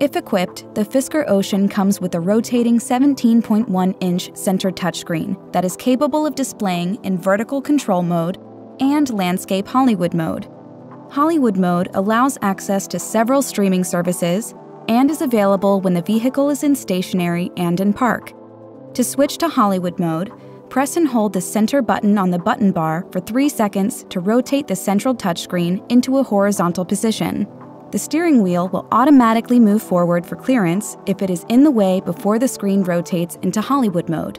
If equipped, the Fisker Ocean comes with a rotating 17.1 inch center touchscreen that is capable of displaying in vertical control mode and landscape Hollywood mode. Hollywood mode allows access to several streaming services and is available when the vehicle is in stationary and in park. To switch to Hollywood mode, press and hold the center button on the button bar for 3 seconds to rotate the central touchscreen into a horizontal position the steering wheel will automatically move forward for clearance if it is in the way before the screen rotates into Hollywood mode.